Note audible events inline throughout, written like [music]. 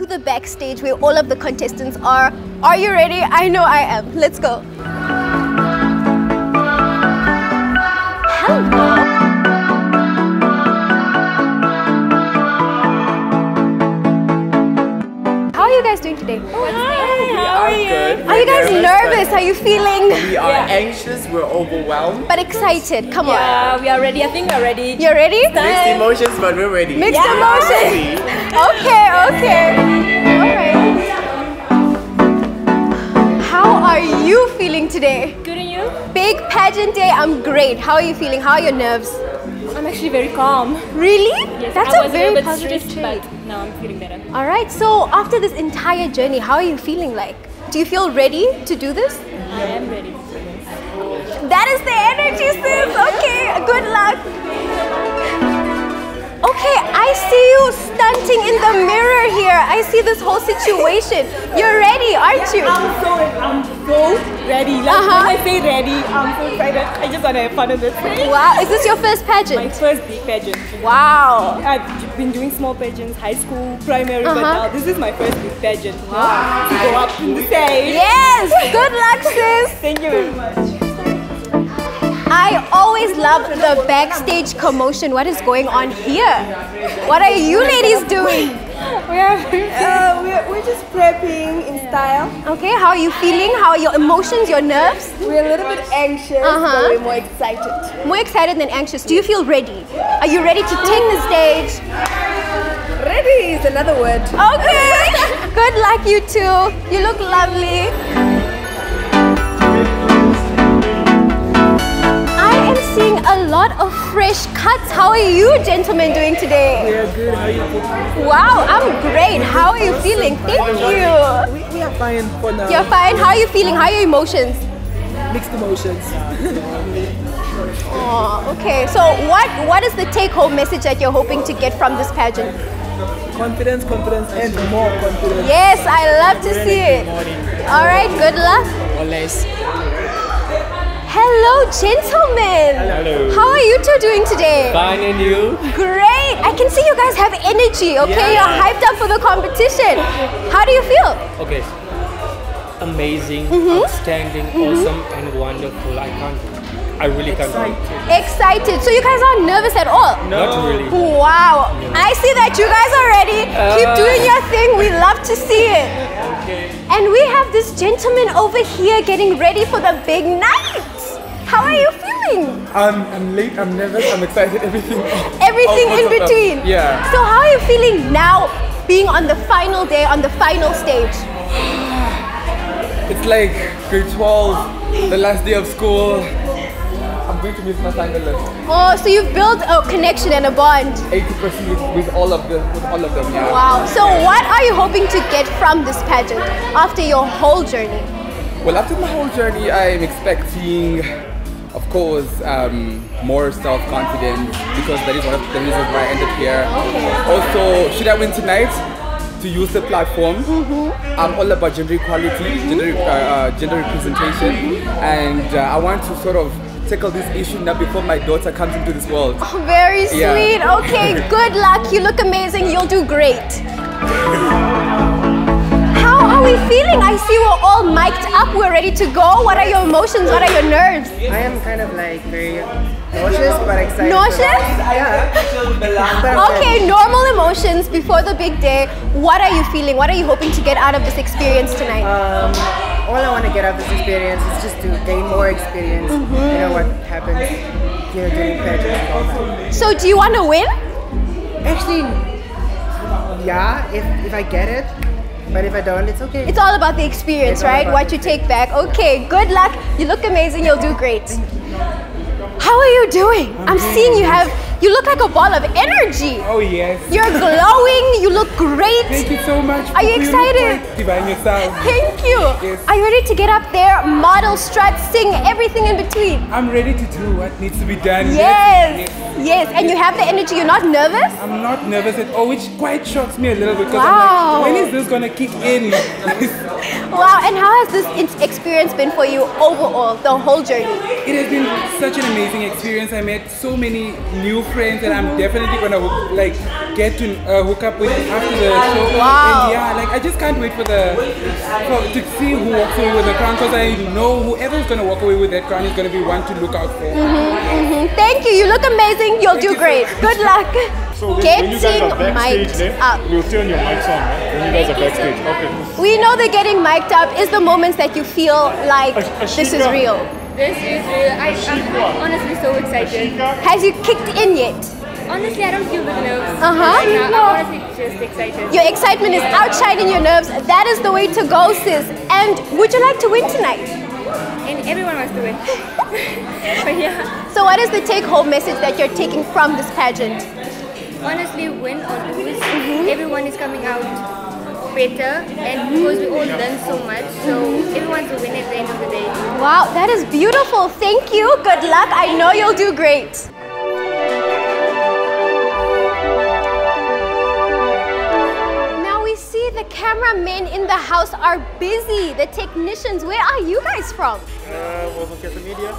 to the backstage where all of the contestants are. Are you ready? I know I am. Let's go. Hello. How are you guys doing today? Oh, How are you? Good. Are you guys nervous? Are you feeling? We are anxious. We're overwhelmed. But excited. Come on. Yeah, we are ready. I think we are ready. You're ready? Mixed emotions, but we're ready. Mixed Yeah. emotions. Okay, okay. All right. How are you feeling today? Good and you? Big pageant day. I'm great. How are you feeling? How are your nerves? I'm actually very calm. Really? Yes, That's I a was very a little bit positive stressed, trait. but now I'm feeling better. All right. So after this entire journey, how are you feeling like? Do you feel ready to do this? I am ready. That is the energy, sis. Okay, good luck. Okay, I see you stunting in the mirror here. I see this whole situation. You're ready, aren't you? I'm so ready. Like Uh-huh. when I say ready, I'm so excited. I just want to have fun on this thing. Wow, is this your first pageant? My first big pageant. Wow. I've been doing small pageants, high school, primary, but Uh-huh. now this is my first big pageant. Wow. To go up in the stage. Yes, good luck, sis. [laughs] Thank you very much. I always love the backstage commotion. What is going on here? What are you ladies doing? [laughs] We're, uh, we're, we're just prepping in style. Okay, how are you feeling? How are your emotions, your nerves? We're a little bit anxious, Uh-huh. but we're more excited. More excited than anxious. Do you feel ready? Are you ready to take the stage? Ready is another word. Okay. [laughs] Good luck, you two. You look lovely. Seeing a lot of fresh cuts. How are you, gentlemen, doing today? We're good. How are you? Wow, I'm great. How are you feeling? Thank you. We, we are fine for now. You're fine. How are you feeling? How are your emotions? Mixed emotions. [laughs] Oh, okay. So, what what is the take-home message that you're hoping to get from this pageant? confidence, confidence, and more confidence. Yes, I love to see it. All right. Good luck. or less. Hello, gentlemen. Hello. How are you two doing today? Fine and you? Great. I can see you guys have energy. Okay, Yeah. you're hyped up for the competition. How do you feel? Okay. Amazing, Mm-hmm. outstanding, awesome, and wonderful. I can't. I really can't. Excited. So you guys aren't nervous at all? Not really. Wow. I see that you guys are ready. Keep Uh. doing your thing. We love to see it. And we have this gentleman over here getting ready for the big night. How are you feeling? I'm, I'm late, I'm nervous, I'm excited, everything. [laughs] Everything all in between. Yeah. So how are you feeling now being on the final day, on the final stage? It's like grade 12, the last day of school. I'm going to miss my finalist. Oh, so you've built a connection and a bond. 80% with, with all of them, with all of them, yeah. Wow. So what are you hoping to get from this pageant after your whole journey? Well, after my whole journey, I'm expecting, of course, um, more self-confidence because that is one of the reasons why I ended here. Also, should I win tonight? To use the platform, I'm all about gender equality, gender, uh, uh, gender representation, and uh, I want to sort of tackle this issue now before my daughter comes into this world. Oh, very sweet. Yeah. Okay, [laughs] good luck. You look amazing. You'll do great. [laughs] We feeling? I see we're all mic'd up. We're ready to go. What are your emotions? What are your nerves? I am kind of like very nauseous but excited. Nauseous? Yeah. [laughs] Okay, normal emotions before the big day. What are you feeling? What are you hoping to get out of this experience tonight? Um, all I want to get out of this experience is just to gain more experience. Mm-hmm. You know what happens here during pageants and all that. So, do you want to win? Actually, yeah, if, if I get it, but if I don't, it's okay. It's all about the experience, It's right? What you take back. Okay, good luck. You look amazing. You'll do great. How are you doing? I'm seeing you have, you look like a ball of energy. Oh yes. You're glowing. You look great. Thank you so much. Are you excited? yourself. Thank you. Yes. Are you ready to get up there, model, strut, sing, everything in between? I'm ready to do what needs to be done. Yes. Yes. And you have the energy. You're not nervous? I'm not nervous at all, which quite shocks me a little bit because Wow. I'm like, when is this gonna kick in? [laughs] And has this experience been for you overall, the whole journey? it has been such an amazing experience. I met so many new friends that I'm definitely gonna like get to uh, hook up with after the show. Wow. And yeah, just can't wait for the for, to see who walks away with the crown because I know whoever's gonna walk away with that crown is gonna be one to look out for. Mhm. mhm. Thank you. You look amazing. You'll do great. Good luck. So when, Getting when you guys are backstage, mic'd then up. we'll turn your mics on. Right? When you guys are backstage, okay. We know that getting mic'd up is the moments that you feel like this is real. This is real. I, I'm honestly so excited. Has you kicked in yet? Honestly, I don't feel the nerves. Uh-huh. Right now. I'm honestly just excited. Your excitement is outshining your nerves. That is the way to go, sis. And would you like to win tonight? And everyone wants to win. [laughs] but yeah, So, what is the take home message that you're taking from this pageant? honestly, win or lose, everyone is coming out better. And because we all learn so much, so everyone's a winner at the end of the day. Wow, that is beautiful. Thank you. Good luck. I know you'll do great. The cameramen in the house are busy. The technicians, where are you guys from? Uh, from Kesa Media.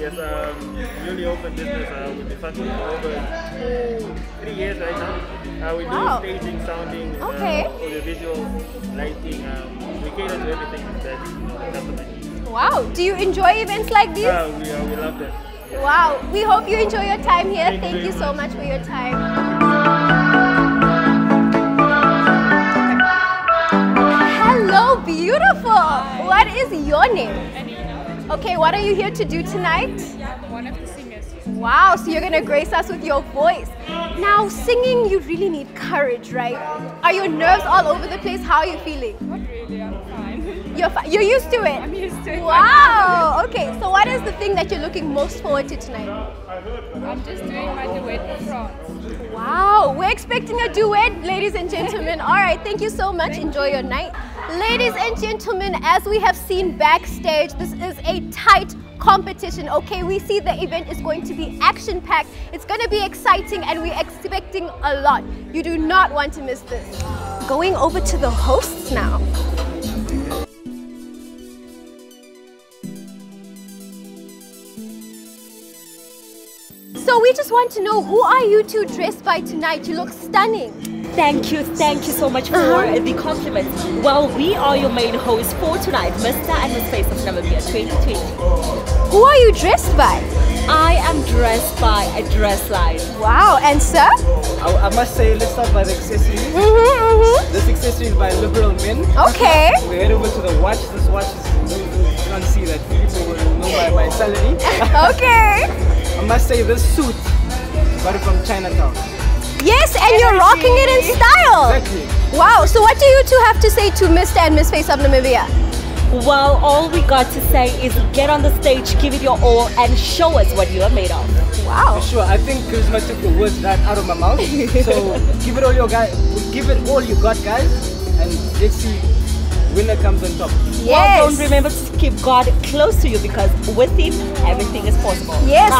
Yes, um, newly opened business. Uh, we've been functioning for over three years right now. Uh, we Wow. do staging, sounding, Okay. uh, audio visual, lighting. Um, we cater to everything that you customer needs. Wow, do you enjoy events like these? Uh, we, uh, we love that. Wow, we hope you enjoy your time here. Thank you Thank you very so much for your time. Your name? Okay, what are you here to do tonight? One of the singers. Wow, so you're gonna grace us with your voice. Now, singing, you really need courage, right? Are your nerves all over the place? How are you feeling? Not really, I'm fine. [laughs] You're, fi- you're used to it? I'm used to it. Wow, okay, so what is the thing that you're looking most forward to tonight? I'm just doing my duet for Frans. Wow, we're expecting a duet, ladies and gentlemen. All right, thank you so much. Enjoy your night. Ladies and gentlemen, as we have seen backstage, this is a tight competition, okay? We see the event is going to be action packed, it's going to be exciting, and we're expecting a lot. You do not want to miss this. Going over to the hosts now. So we just want to know who are you two dressed by tonight? You look stunning. Thank you, thank you so much for Uh-huh. the compliments. Well, we are your main hosts for tonight, Mr. and Miss Face of Namibia 2020. Who are you dressed by? I am dressed by a Dressline. Wow, and sir? I, I must say, let's start by the accessories. Mm-hmm, mm-hmm. This accessory is by Liberal Men. Okay. We're head over to the watch. This watch is, you can't see that. People will know by my salary. [laughs] okay. I must say, this suit, got it from Chinatown. Yes, and you're rocking it in style. Exactly. Wow, so what do you two have to say to Mr. and Miss Face of Namibia? Well, all we got to say is get on the stage, give it your all, and show us what you are made of. Wow. For sure. I think Charisma took the words right out of my mouth. [laughs] so give it all your guys. Give it all you got, guys, and let's see winner comes on top. Well, don't remember to keep God close to you because with Him, everything is possible. Yes.